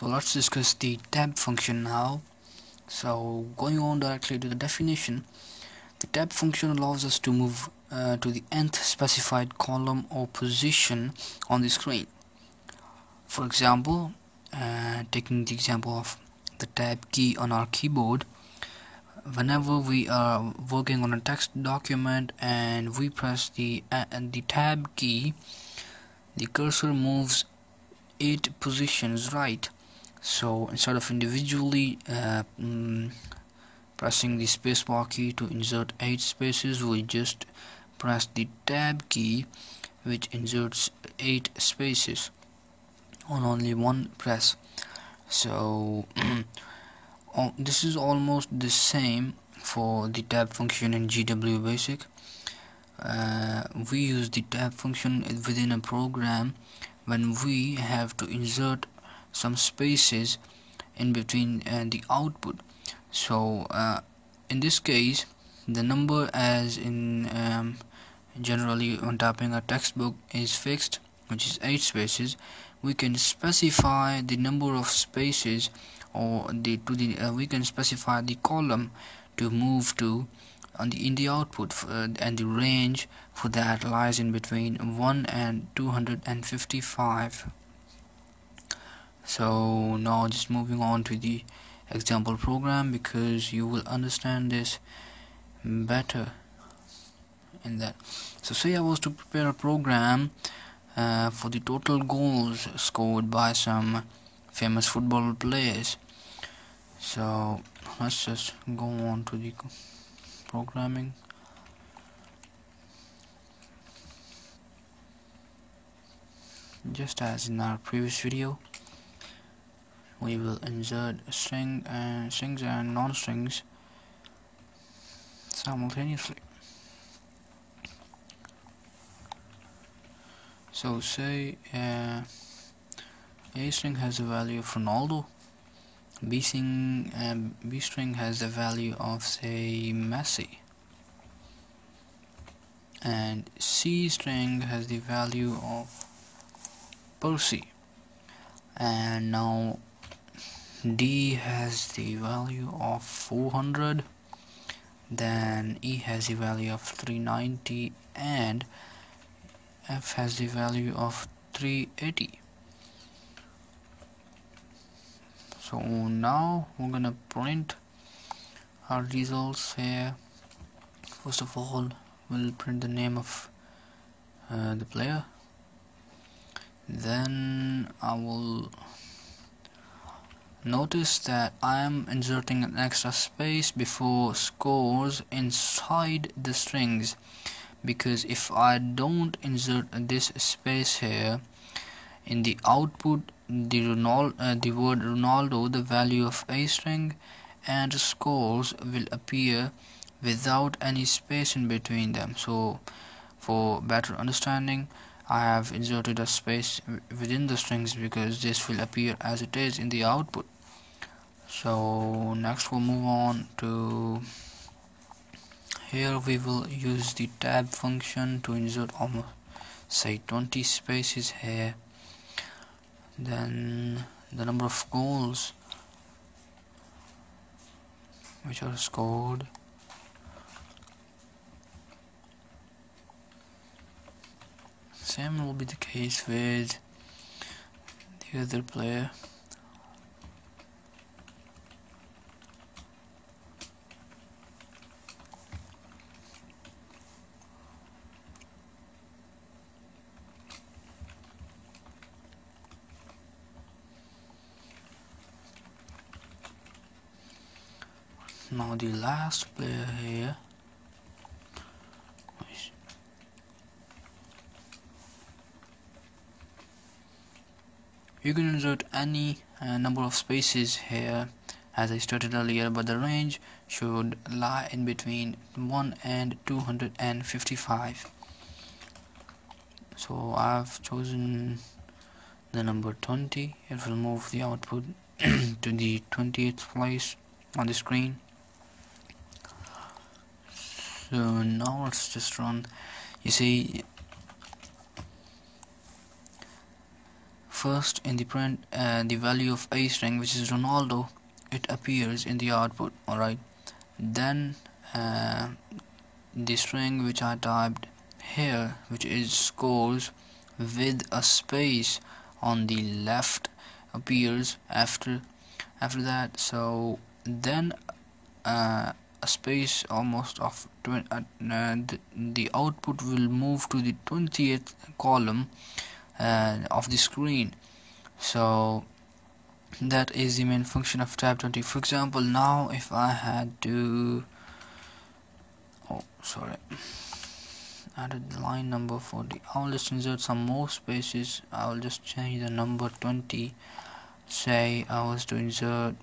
so let's discuss the tab function now. So going on directly to the definition the tab function allows us to move uh, to the nth specified column or position on the screen. For example uh, taking the example of the tab key on our keyboard whenever we are working on a text document and we press the uh, the tab key the cursor moves eight positions right so instead of individually uh, mm, pressing the spacebar key to insert eight spaces we just press the tab key which inserts eight spaces on only one press. So this is almost the same for the tab function in GW basic. Uh, we use the tab function within a program when we have to insert some spaces in between uh, the output. So uh, in this case the number as in um, generally when typing a textbook is fixed which is 8 spaces we can specify the number of spaces or the to the uh, we can specify the column to move to on the in the output uh, and the range for that lies in between 1 and 255 so now just moving on to the example program because you will understand this better in that. So say I was to prepare a program uh, for the total goals scored by some famous football players. So let's just go on to the programming. Just as in our previous video we will insert string and strings and non-strings simultaneously. So say uh, a string has a value of Ronaldo B string, uh, B string has the value of say Messi and C string has the value of Percy. And now D has the value of 400 then E has the value of 390 and F has the value of 380 so now we're gonna print our results here. First of all we'll print the name of uh, the player. Then I will Notice that I am inserting an extra space before scores inside the strings because if I don't insert this space here in the output the uh, the word Ronaldo the value of a string and scores will appear without any space in between them. So for better understanding I have inserted a space within the strings because this will appear as it is in the output. So next we'll move on to here we will use the tab function to insert almost say 20 spaces here. Then the number of goals which are scored same will be the case with the other player. Now the last player here you can insert any uh, number of spaces here? As I stated earlier but the range should lie in between 1 and 255 so I've chosen the number 20 it will move the output to the 20th place on the screen. So now let's just run. You see first in the print uh, the value of a string which is Ronaldo it appears in the output alright. Then uh, the string which I typed here which is scores with a space on the left appears after after that. So then uh, a space almost of 20, uh, the, the output will move to the 20th column uh, of the screen. So that is the main function of tab 20 for example now if I had to oh sorry. Added the line number for the I'll just insert some more spaces. I'll just change the number 20 say I was to insert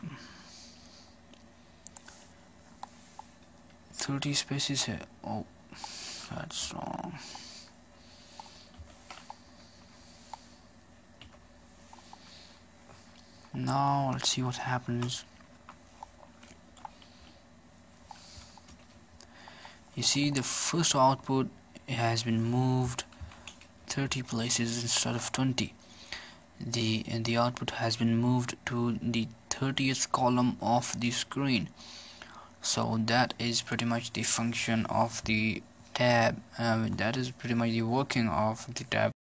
30 spaces here. Oh that's wrong now let's see what happens. You see the first output has been moved 30 places instead of 20 the the output has been moved to the 30th column of the screen. So that is pretty much the function of the tab um, that is pretty much the working of the tab